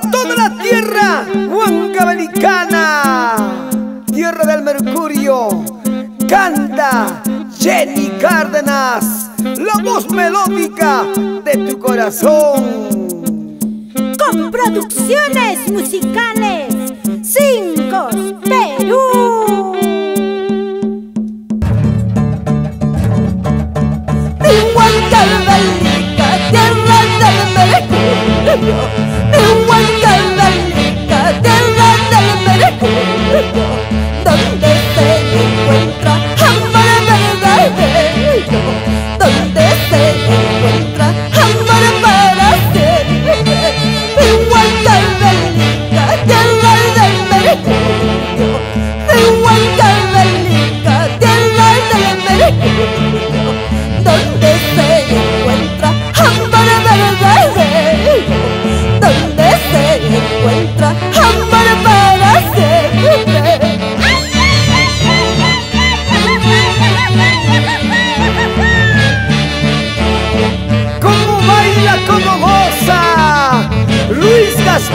toda la tierra huancabelicana, tierra del mercurio. Canta Jenny Cárdenas, la voz melódica de tu corazón. Con producciones musicales, Cinco Perú. De Ne wali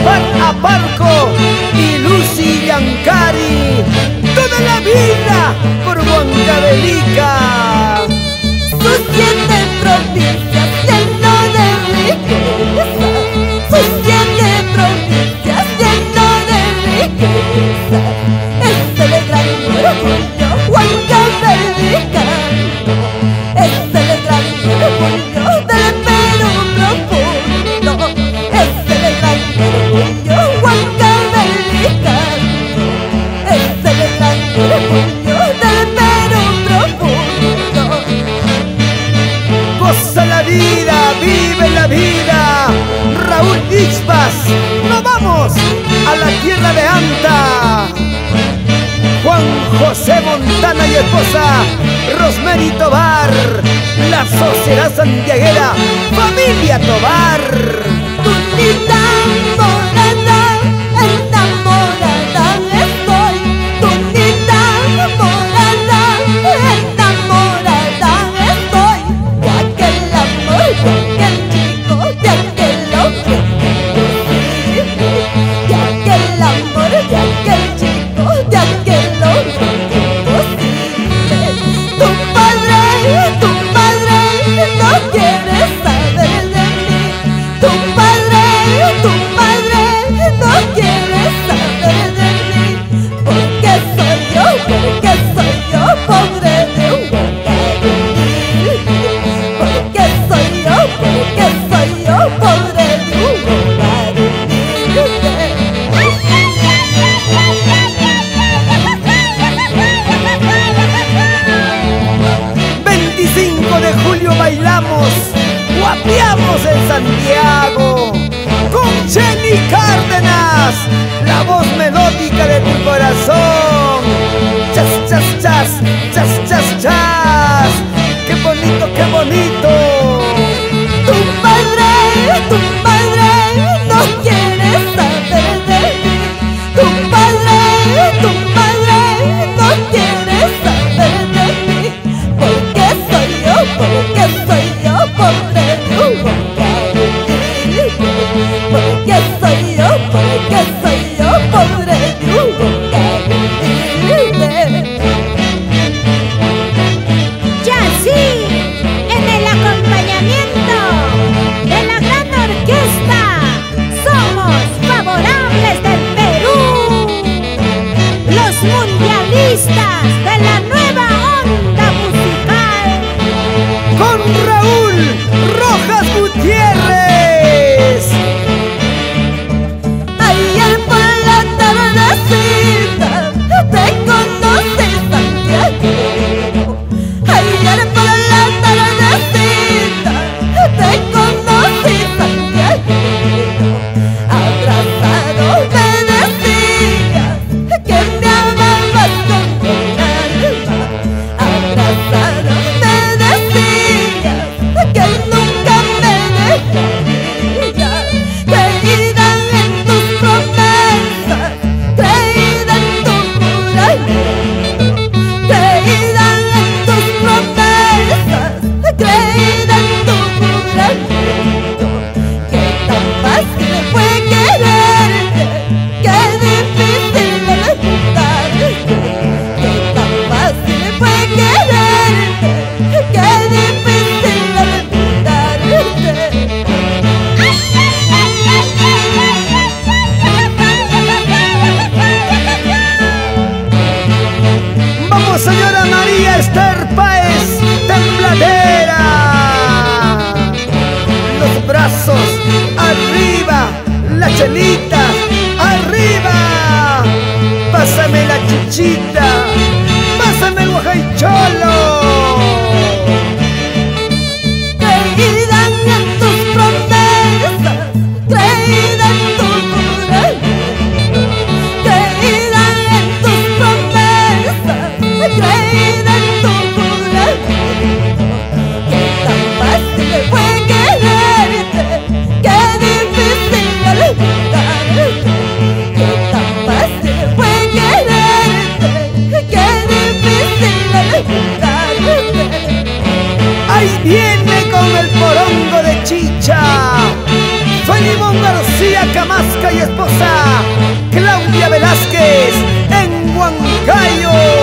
Gaspar Aparco y Lucy Yancari. Toda la vida por Huancabelica. José Montana y esposa Rosmery Tobar, la sociedad santiaguera, familia Tobar. Tum just, just. traída Qué difícil Qué difícil Ahí viene con el porongo de chicha. Soy Limón García Camasca y esposa Claudia Velázquez en Huancayo.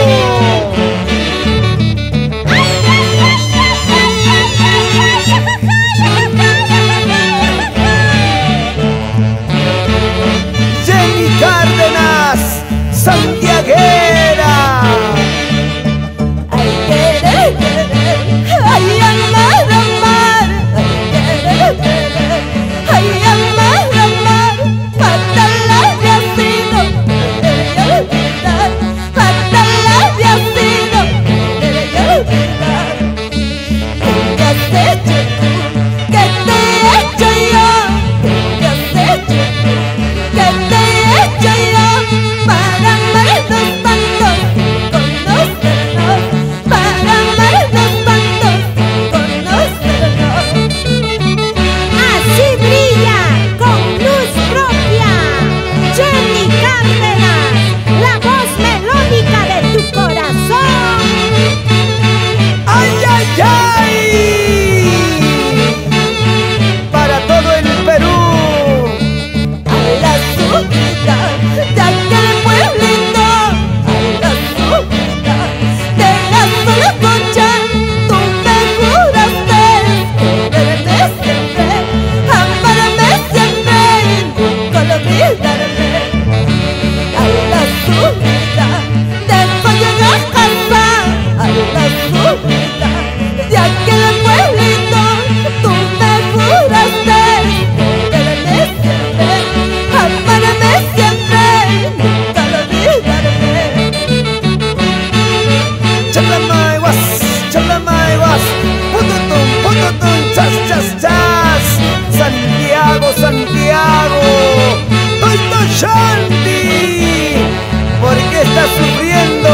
sufriendo.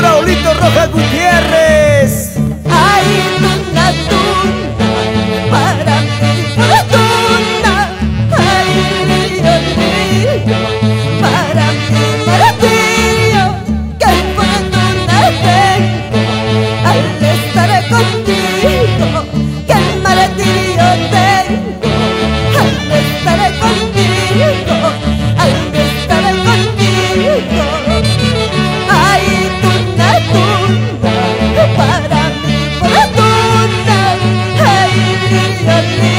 Raulito Rojas Gutiérrez. Hallelujah.